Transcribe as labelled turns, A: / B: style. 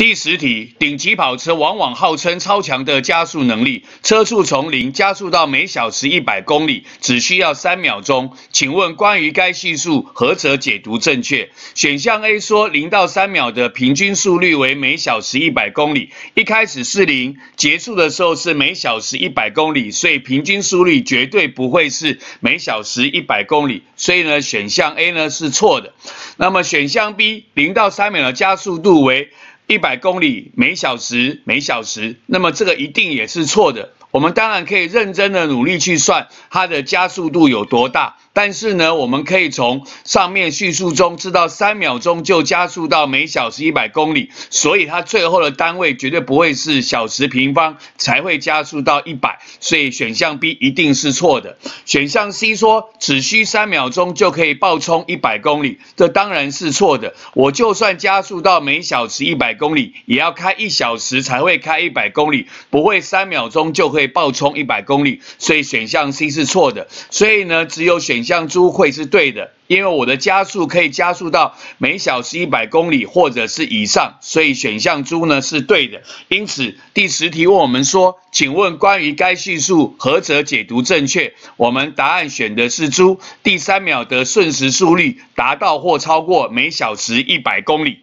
A: 第十题，顶级跑车往往号称超强的加速能力，车速从零加速到每小时一百公里只需要三秒钟。请问关于该系数何者解读正确？选项 A 说零到三秒的平均速率为每小时一百公里，一开始是零，结束的时候是每小时一百公里，所以平均速率绝对不会是每小时一百公里。所以呢，选项 A 呢是错的。那么选项 B 零到三秒的加速度为。一百公里每小时，每小时，那么这个一定也是错的。我们当然可以认真的努力去算它的加速度有多大。但是呢，我们可以从上面叙述中知道，三秒钟就加速到每小时一百公里，所以它最后的单位绝对不会是小时平方才会加速到一百，所以选项 B 一定是错的。选项 C 说只需三秒钟就可以爆冲一百公里，这当然是错的。我就算加速到每小时一百公里，也要开一小时才会开一百公里，不会三秒钟就可以爆冲一百公里，所以选项 C 是错的。所以呢，只有选。项猪会是对的，因为我的加速可以加速到每小时一百公里或者是以上，所以选项猪呢是对的。因此第十题问我们说，请问关于该叙述何者解读正确？我们答案选的是猪，第三秒的瞬时速率达到或超过每小时一百公里。